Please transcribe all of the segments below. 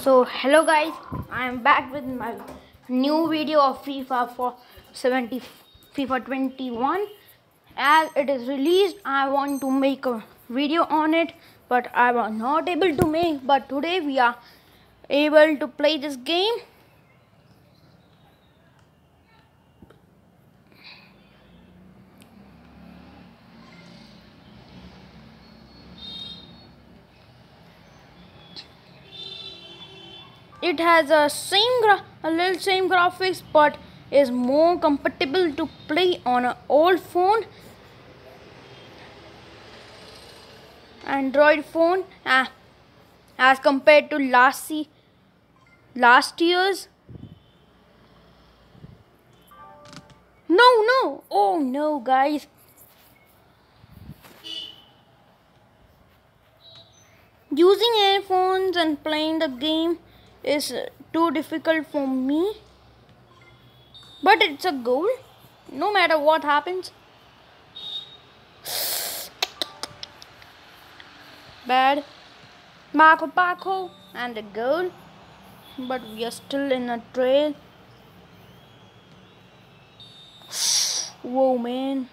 So hello guys, I am back with my new video of FIFA for 70 FIFA 21. As it is released, I want to make a video on it, but I was not able to make. But today we are able to play this game. It has a same a little same graphics but is more compatible to play on an old phone. Android phone uh, as compared to last see last year's. No no. Oh no guys. Using earphones and playing the game is too difficult for me. But it's a goal, no matter what happens. Bad. Marco Paco and the goal. But we are still in a trail. Whoa, man.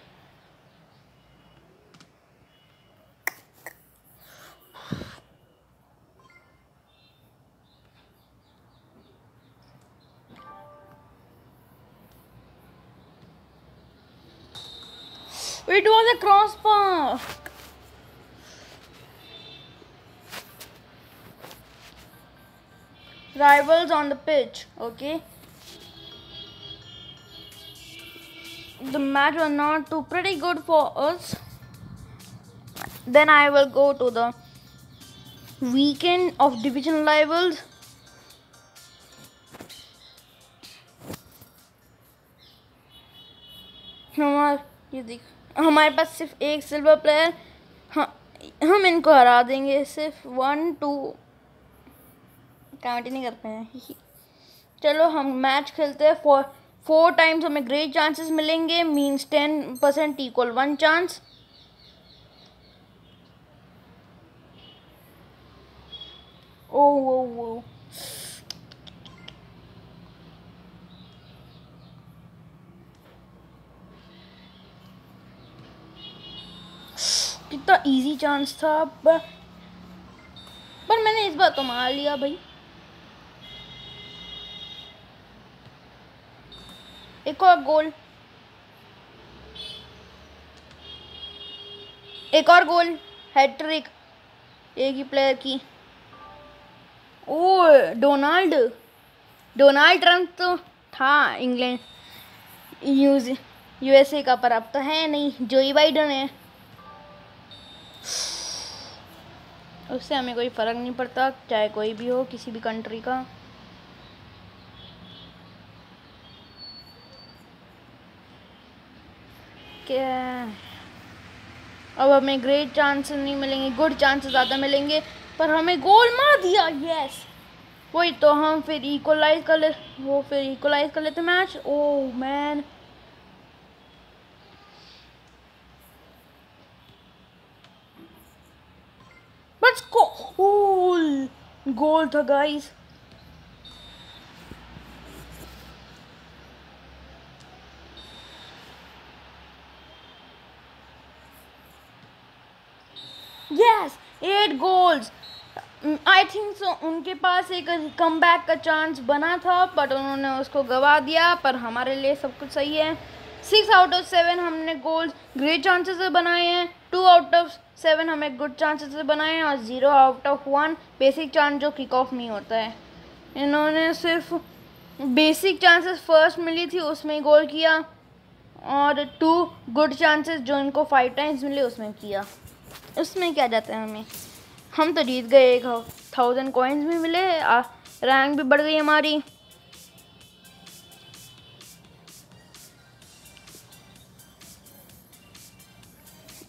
It was a crossbar. Rivals on the pitch, okay? The match was not too pretty good for us. Then I will go to the weekend of division rivals. हमारे ये देख हमारे पास सिर्फ़ एक silver player. हाँ हम इनको हरा देंगे, सिर्फ़ वन टू काउंट ही नहीं कर पाए चलो, हम मैच खेलते हैं। फोर फोर टाइम्स हमें ग्रेट चांसेस मिलेंगे। Means ten percent equal one chance ओ वो वो कितना इजी चांस था पर पर मैंने इस बार तो मार लिया भाई। एक और गोल एक और गोल हैट्रिक एक ही प्लेयर की। ओ डोनाल्ड डोनाल्ड ट्रंप तो था इंग्लैंड यूज़ यूएसए का, पर अब तो है नहीं। जोई बाइडन है। उससे हमें कोई फ़र्क नहीं पड़ता, चाहे कोई भी हो, किसी भी कंट्री का। क्या अब हमें ग्रेट चांसेस नहीं मिलेंगे गुड चांसेस ज़्यादा मिलेंगे, पर हमें गोल मार दिया यस वही तो हम फिर इक्वलाइज कर ले, वो फिर इक्वलाइज कर लेते match oh man Go! Goal! Goal था guys. Yes, eight goals. I think so उनके पास एक कम बैक का चांस बना था बट उन्होंने उसको गवा दिया पर हमारे लिए सब कुछ सही है सिक्स आउट ऑफ़ सेवन हमने गोल्स ग्रेट चांसेस बनाए हैं टू आउट ऑफ़ सेवन हमें गुड चांसेस से बनाए हैं और zero out of one basic chance जो किक ऑफ़ नहीं होता है। इन्होंने सिर्फ़ बेसिक चांसेस फ़र्स्ट मिली थी, उसमें गोल किया और टू गुड चांसेस जो इनको फाइव टाइम्स मिले, उसमें किया। उसमें क्या जाता है हमें? हम तो जीत गए, एक थाउज़ेंड कॉइन्स भी मिले रैंक भी बढ़ गई हमारी।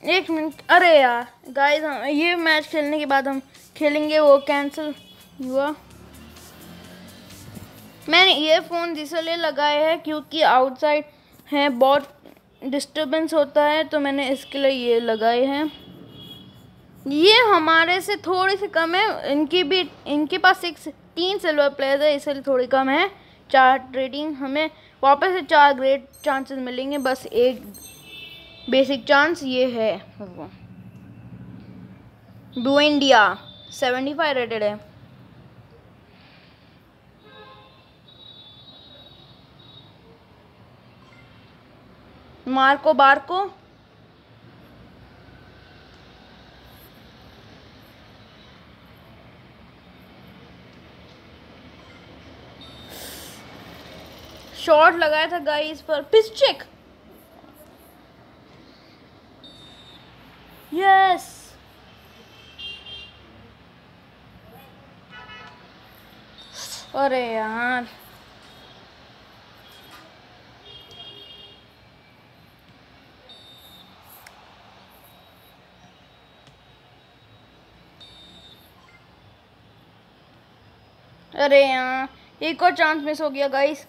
एक मिनट। अरे यार गाइस हम ये मैच खेलने के बाद हम खेलेंगे, वो कैंसिल हुआ। मैंने ईयरफोन इसलिए लगाए हैं क्योंकि आउटसाइड है, बहुत डिस्टरबेंस होता है तो मैंने इसके लिए ये लगाए हैं। ये हमारे से थोड़ी सी कम है, इनकी भी, इनके पास सिक्स तीन सिल्वर प्लेयर्स है इसलिए थोड़ी कम है। चार रेटिंग हमें वापस से चार ग्रेट चांसेस मिलेंगे, बस एक बेसिक चांस ये है do India seventy five rated है। मार्को बार्को शॉट लगाया था गाइस पर। पिस्टिक यस अरे यार। अरे यार, एक और चांस मिस हो गया गाइस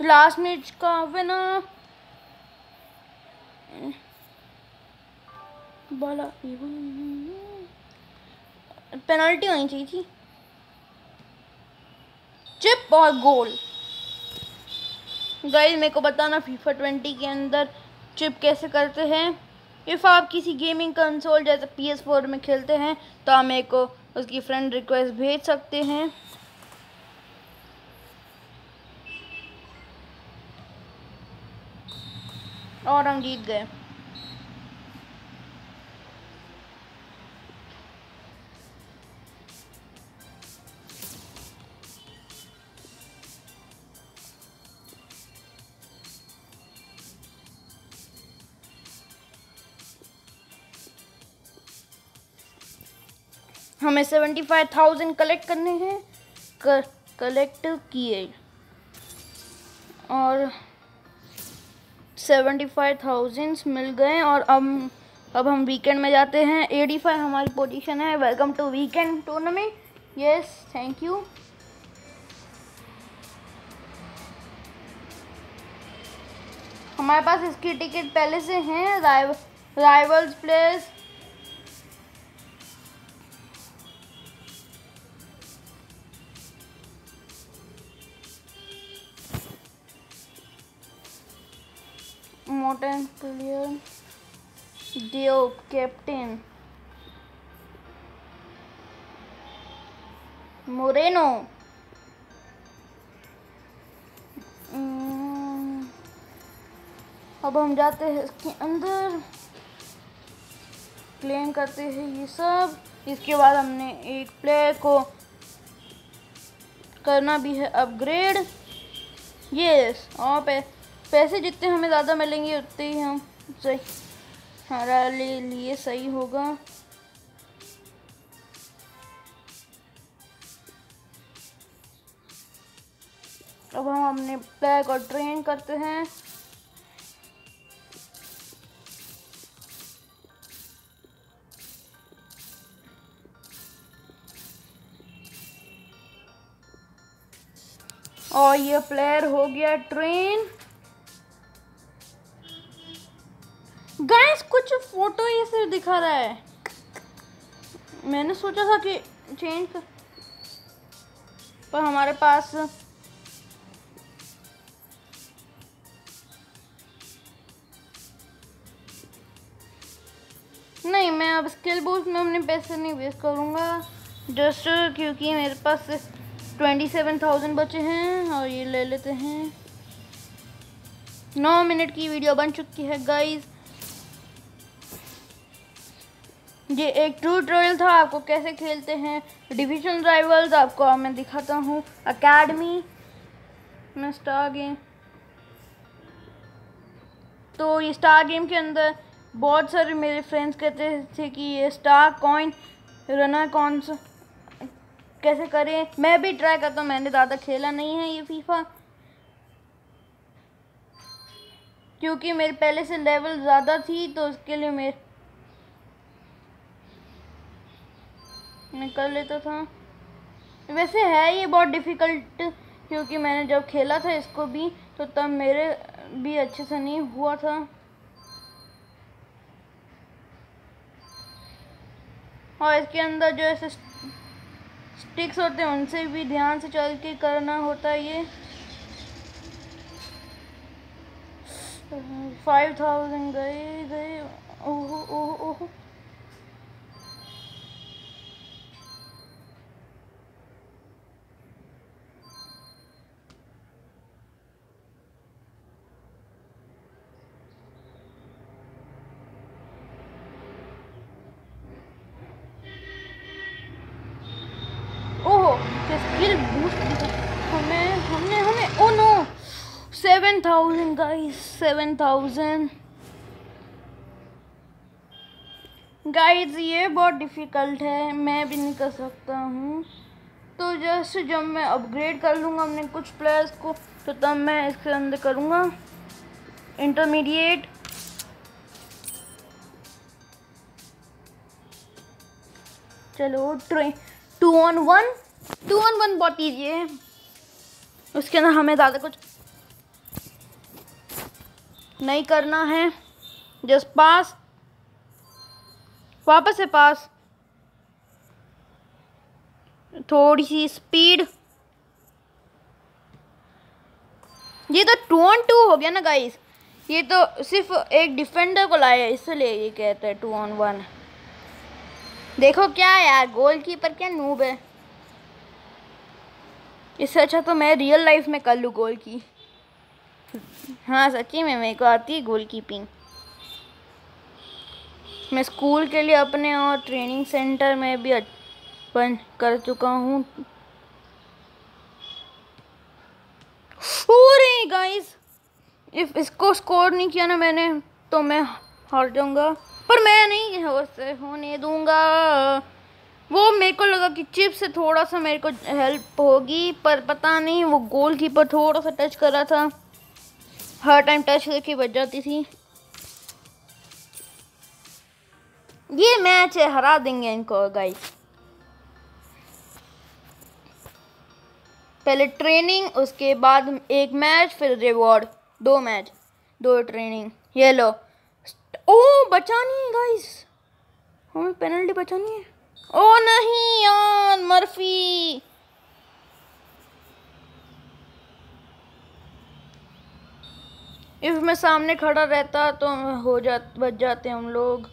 लास्ट मैच का विनर बाला पेनल्टी होनी चाहिए थी। चिप और गोल गाइस मेरे को बताना फीफा ट्वेंटी के अंदर चिप कैसे करते हैं? इफ़ आप किसी गेमिंग कंसोल जैसे पी एस फोर में खेलते हैं तो आप मेरे को उसकी फ्रेंड रिक्वेस्ट भेज सकते हैं। और हम जीत गए। हमें सेवेंटी फाइव थाउज़ेंड कलेक्ट करने हैं। कर, कलेक्ट किए। और सेवेंटी फाइव थाउजेंड्स मिल गए और अब अब हम वीकेंड में जाते हैं। एटी फाइव हमारी पोजीशन है। Welcome to weekend tournament yes thank you हमारे पास इसकी टिकट पहले से हैं। राइव, राइवल्स प्लेस मोटन प्लेयर डियो कैप्टन मोरेनो अब हम जाते हैं इसके अंदर। क्लेम करते हैं ये सब। इसके बाद हमने एक प्लेयर को करना भी है अपग्रेड यस और पे पैसे जितने हमें ज़्यादा मिलेंगे उतने ही हम सही, हमारे लिए सही होगा। अब हम अपने प्लेयर और ट्रेन करते हैं। और ये प्लेयर हो गया ट्रेन। फ़ोटो ये सिर्फ़ दिखा रहा है। मैंने सोचा था कि चेंज कर पर हमारे पास नहीं, मैं अब स्किल बूस्ट में अपने पैसे नहीं वेस्ट करूँगा। जस्ट क्योंकि मेरे पास ट्वेंटी सेवन थाउज़ेंड बचे हैं और ये ले लेते हैं। नौ मिनट की वीडियो बन चुकी है गाइस ये एक ट्रू ट्रोयल था, आपको कैसे खेलते हैं। डिविजन राइवल्स आपको मैं दिखाता हूँ। अकेडमी में स्टार गेम तो ये स्टार गेम के अंदर बहुत सारे मेरे फ्रेंड्स कहते थे कि ये स्टार कॉइन रनर कौन सा कैसे करें। मैं भी ट्राई करता हूँ, मैंने ज़्यादा खेला नहीं है ये फीफा क्योंकि मेरे पहले से लेवल ज़्यादा थी तो उसके लिए मेरे मैं कर लेता था। वैसे है ये बहुत डिफ़िकल्ट क्योंकि मैंने जब खेला था इसको भी तो तब मेरे भी अच्छे से नहीं हुआ था। और इसके अंदर जो ऐसे स्टिक्स होते हैं, उनसे भी ध्यान से चल के करना होता है ये। फाइव थाउज़ेंड गए गए, ओहो ओहो ओहो। Seven thousand guys seven thousand guys ये बहुत डिफ़िकल्ट है. मैं भी नहीं कर सकता हूँ. तो जस्ट जब मैं अपग्रेड कर लूँगा अपने कुछ प्लेयर्स को तो तब मैं इसके अंदर करूँगा. इंटरमीडिएट चलो train two on one two on one बहुत ईजी है. उसके अंदर हमें ज़्यादा कुछ नहीं करना है। Just pass. वापस से पास। थोड़ी सी स्पीड। ये तो टू ऑन टू हो गया ना गाइस ये तो सिर्फ़ एक डिफेंडर को लाया इसलिए ये कहते हैं टू ऑन वन। देखो क्या यार गोल कीपर क्या नूब है। इससे अच्छा तो मैं रियल लाइफ में कर लूँ गोल की। हाँ सच्ची में मेरे को आती है गोल कीपिंग मैं स्कूल के लिए अपने और ट्रेनिंग सेंटर में भी बन कर चुका हूँ। गाइस इफ़ इसको स्कोर नहीं किया ना मैंने तो मैं हार जाऊँगा। पर मैं नहीं होने दूँगा। वो मेरे को लगा कि चिप से थोड़ा सा मेरे को हेल्प होगी, पर पता नहीं, वो गोल कीपर थोड़ा सा टच कर रहा था। हर टाइम टच करके बच जाती थी। ये मैच है हरा देंगे इनको गाइस पहले ट्रेनिंग उसके बाद एक मैच फिर रिवॉर्ड दो मैच दो ट्रेनिंग ये लो। ओ, बचानी है गाइस हमें पेनल्टी बचानी है। ओ, नहीं, यार, मर्फी। इफ़ मैं सामने खड़ा रहता तो हो जा बच जाते हम लोग।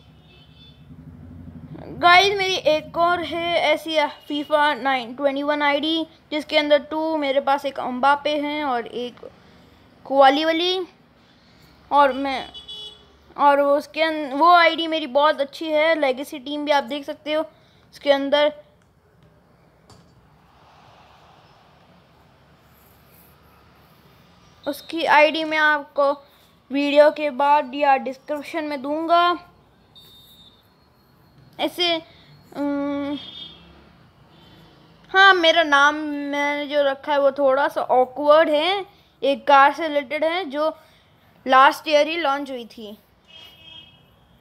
गाइस मेरी एक और है ऐसी FIFA nine twenty one ID जिसके अंदर टू मेरे पास एक अम्बा पे हैं और एक कुआली वाली। और मैं और उसके अं, वो आईडी मेरी बहुत अच्छी है लेगेसी टीम भी आप देख सकते हो। उसके अंदर उसकी आईडी मैं आपको वीडियो के बाद या डिस्क्रिप्शन में दूँगा। ऐसे हाँ मेरा नाम मैंने जो रखा है वो थोड़ा सा ऑकवर्ड है। एक कार से रिलेटेड है जो लास्ट ईयर ही लॉन्च हुई थी।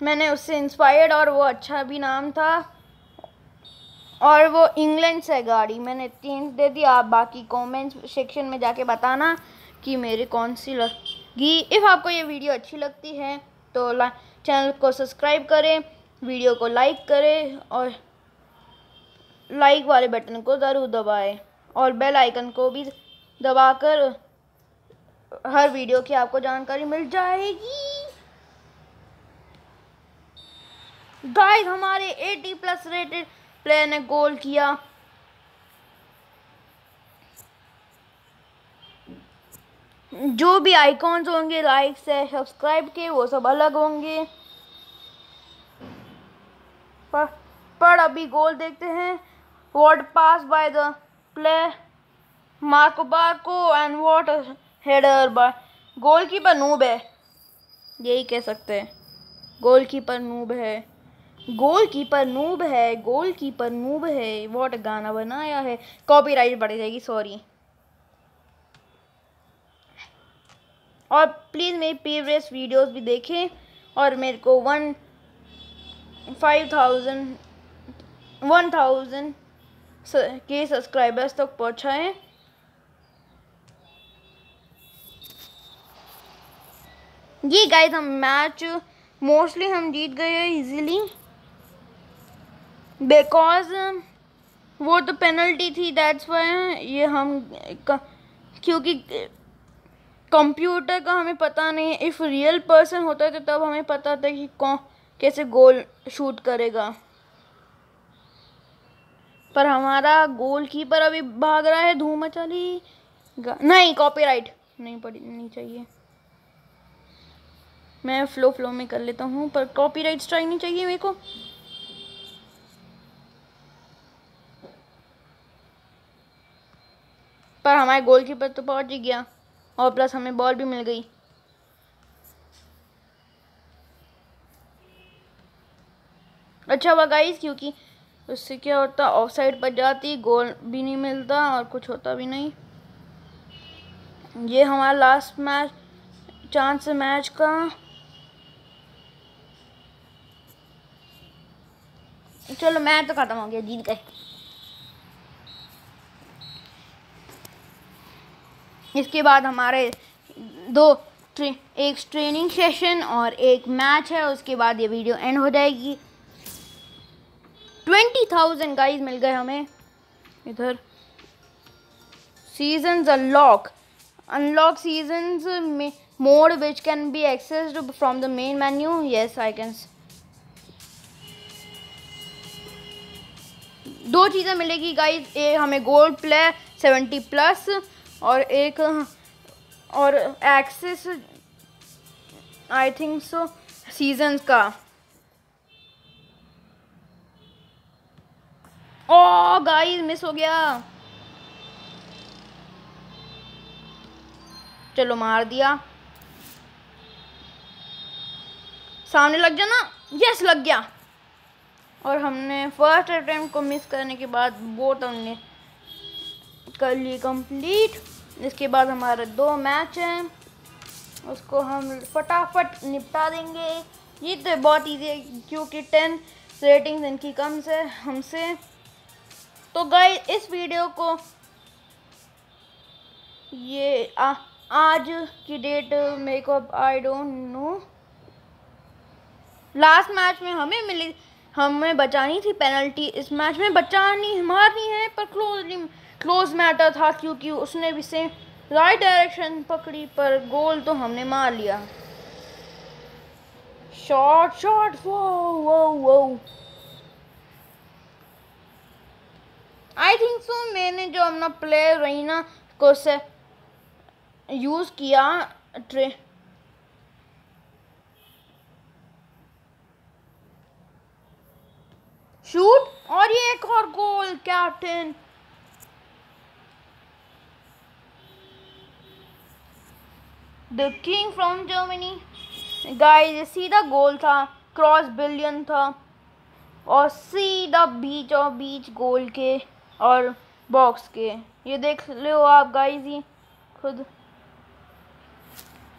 मैंने उससे इंस्पायर्ड और वो अच्छा भी नाम था। और वो इंग्लैंड से गाड़ी। मैंने तीन दे दी आप बाकी कमेंट्स सेक्शन में जाके बताना। कि मेरे कौन सी लगी। इफ़ आपको ये वीडियो अच्छी लगती है तो चैनल को सब्सक्राइब करें वीडियो को लाइक करें और लाइक वाले बटन को ज़रूर दबाएँ और बेल आइकन को भी दबाकर हर वीडियो की आपको जानकारी मिल जाएगी। गाइस हमारे 80 प्लस रेटेड प्लेयर ने गोल किया। जो भी आइकॉन्स होंगे लाइक से सब्सक्राइब के वो सब अलग होंगे। पर, पर अभी गोल देखते हैं। What pass by the play Marco Barco and what header by goalkeeper noob है। यही कह सकते हैं। गोल कीपर नूब है। गोल कीपर नूब है। गोल कीपर नूब है। वॉट गाना बनाया है। कॉपीराइट बढ़ जाएगी सॉरी और प्लीज़ मेरी प्रीवियस वीडियोस भी देखें और मेरे को one five thousand one thousand के सब्सक्राइबर्स तक पहुँचाएँ। ये गाइस हम मैच मोस्टली हम जीत गए इजीली बिकॉज़ वो तो पेनल्टी थी दैट्स वाई ये हम क्योंकि कंप्यूटर का हमें पता नहीं है। इफ़ रियल पर्सन होता तो तब हमें पता था कि कौन, कैसे गोल शूट करेगा। पर हमारा गोल कीपर अभी भाग रहा है, धूम चली नहीं कॉपीराइट नहीं पड़ी, नहीं चाहिए। मैं फ्लो फ्लो में कर लेता हूँ, पर कॉपीराइट स्ट्राइक नहीं चाहिए मेरे को। पर हमारे गोल कीपर तो पहुँच ही गया। और प्लस हमें बॉल भी मिल गई। अच्छा हुआ गाइस क्योंकि उससे क्या होता ऑफ़ साइड पर जाती गोल भी नहीं मिलता और कुछ होता भी नहीं। ये हमारा लास्ट मैच चांस मैच का। चलो, मैच तो खत्म हो गया, जीत गए। इसके बाद हमारे दो ट्रे, एक ट्रेनिंग सेशन और एक मैच है उसके बाद ये वीडियो एंड हो जाएगी। ट्वेंटी थाउज़ेंड गाइज़ मिल गए हमें। इधर। Season unlock unlock season mode which can be accessed from the main menu yes I can दो चीज़ें मिलेगी गाइज़ एक हमें गोल्ड प्ले सेवेंटी प्लस और एक, और access I think so seasons का। ओ गाइस मिस हो गया। चलो, मार दिया। सामने लग जाना? यस लग गया। और हमने फ़र्स्ट अटेम्प्ट को मिस करने के बाद बोट हमने कर लिए कंप्लीट इसके बाद हमारे दो मैच हैं। उसको हम फटाफट निपटा देंगे। ये तो बहुत ईजी है क्योंकि टेन रेटिंग्स इनकी कम से हमसे। तो गए इस वीडियो को ये आ, आज की डेट मेरे को I don't know last match में हमें मिली हमें बचानी थी पेनल्टी इस मैच में बचानी मारनी है पर क्लोज क्लोज मैटर था क्योंकि उसने भी सेम राइट डायरेक्शन पकड़ी, पर गोल तो हमने मार लिया। शॉट शॉट वो वो वो आई थिंक सो मैंने जो अपना प्लेयर रहीना को से यूज़ किया, ट्रे शूट और ये एक और goal captain the king from Germany guys सीधा गोल था क्रॉस बिलियन था और सीधा बीच और बीच गोल के और बॉक्स के ये देख लो आप गाइस ही, खुद।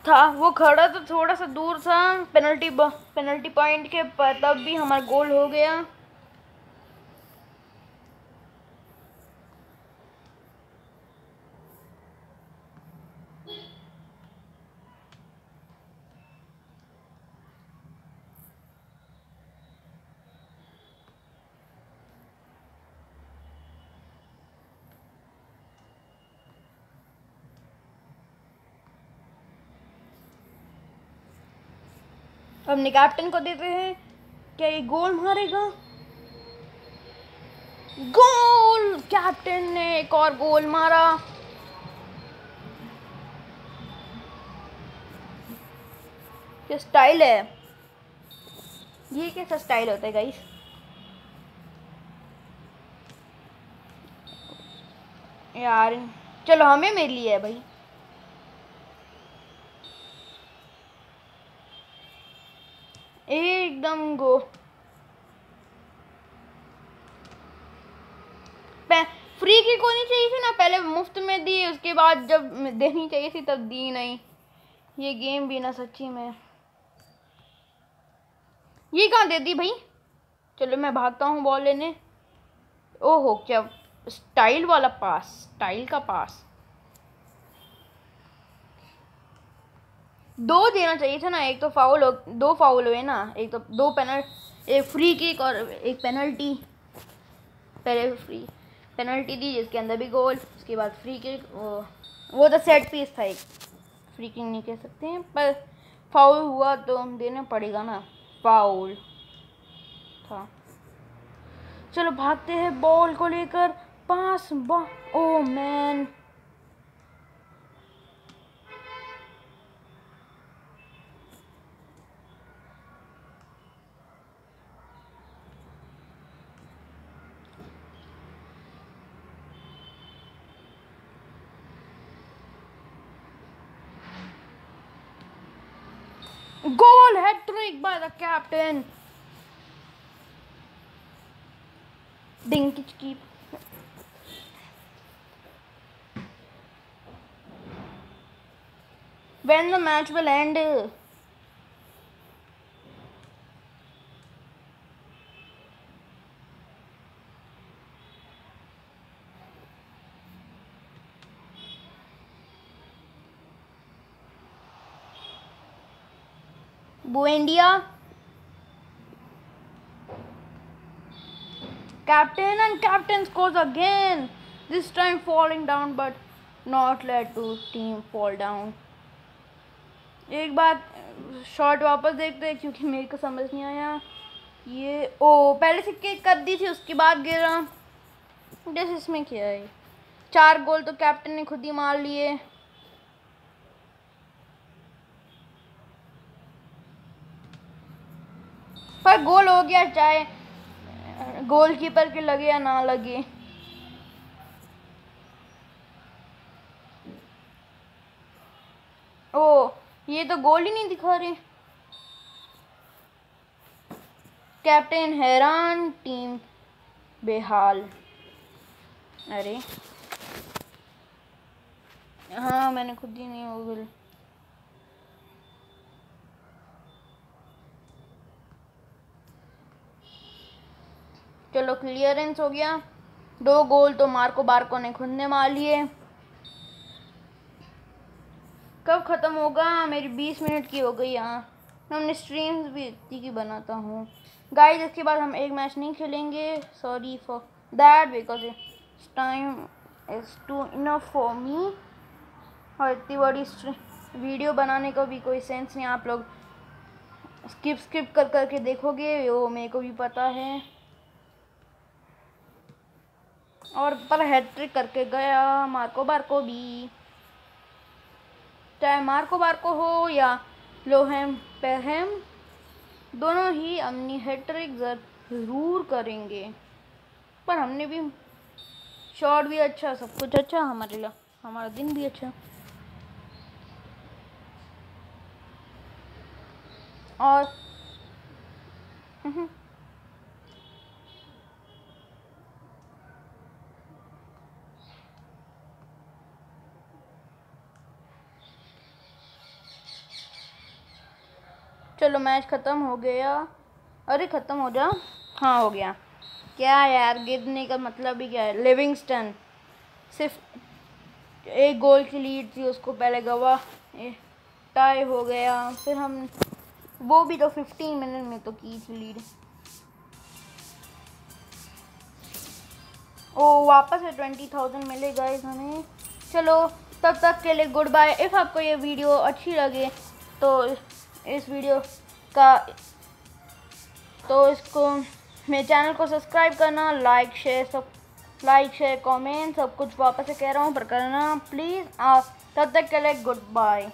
था, वो खड़ा तो थोड़ा सा दूर था। पेनल्टी पेनल्टी पॉइंट के पर, तब भी हमारा गोल हो गया। अपने कैप्टन को देते हैं। क्या ये गोल मारेगा? गोल! कैप्टन ने एक और गोल मारा। क्या स्टाइल है। ये कैसा स्टाइल होता है गाइस यार, चलो हमें मिल है भाई। एकदम गो। फ्री की नहीं चाहिए थी ना, पहले मुफ़्त में दी, उसके बाद जब देनी चाहिए थी तब दी नहीं। ये गेम भी ना सच्ची में। ये कहाँ दे दी भाई? चलो मैं भागता हूँ बॉल लेने। ओहो, क्या स्टाइल वाला पास स्टाइल का पास दो देना चाहिए था ना, एक तो फाउल हो, दो फाउल हुए ना, एक तो दो पेनल एक फ्री किक और एक पेनल्टी पहले फ्री पेनल्टी दी जिसके अंदर भी गोल उसके बाद फ्री किक वो वो तो सेट पीस था एक। फ्री किक नहीं कह सकते हैं, पर फाउल हुआ तो देना पड़ेगा ना फाउल था। चलो भागते हैं बॉल को लेकर पास बा ओ man Goal hat trick by the captain. Dinky keep. When the match will end. India captain and captain scores again this time falling down but not let to team fall down एक बात shot वापस देखते हैं क्योंकि मेरे को समझ नहीं आया। ये, ओ, पहले से किक कर दी थी, उसके बाद गिरा। जैसे इसमें क्या है चार गोल तो कैप्टन ने खुद ही मार लिए। पर गोल हो गया, चाहे गोलकीपर के लगे या ना लगे। ओ, ये तो गोल ही नहीं दिखा रहे। कैप्टन हैरान, टीम बेहाल। अरे। हाँ मैंने खुद ही नहीं, वो चलो क्लियरेंस हो गया। दो गोल तो मार्को बार्को ने खुद ने मार लिए। कब ख़त्म होगा? मेरी बीस मिनट की हो गई यहाँ। हमने स्ट्रीम्स भी इतनी की बनाता हूँ। गाइस इसके बाद हम एक मैच नहीं खेलेंगे। Sorry for that because time is too enough for me और इतनी बड़ी वीडियो बनाने का भी कोई सेंस नहीं। आप लोग स्किप स्किप कर करके देखोगे, वो मेरे को भी पता है। और पर हैट्रिक करके गया मार्को बार्को भी। चाहे मार्को बार्को हो या लोहेम, पेहेम, दोनों ही अपनी हैट्रिक ज़रूर करेंगे। पर हमने भी शॉट भी अच्छा सब कुछ अच्छा हमारे लिए, हमारा दिन भी अच्छा। और चलो मैच ख़त्म हो गया। अरे, ख़त्म हो जा हाँ हो गया। क्या यार, गिरने का मतलब ही क्या है? लिविंगस्टन सिर्फ़ एक गोल की लीड थी उसको पहले गवा। टाई हो गया। फिर हम वो भी तो फिफ्टीन मिनट में तो की थी लीड ओ, वापस से ट्वेंटी थाउज़ेंड मिले गए हमें। चलो, तब तक के लिए गुड बाय इफ़ आपको ये वीडियो अच्छी लगे तो इस वीडियो का। तो इसको मेरे चैनल को सब्सक्राइब करना लाइक शेयर सब लाइक शेयर कमेंट सब कुछ वापस से कह रहा हूँ, पर करना प्लीज़ आप, तब तक के लिए गुड बाय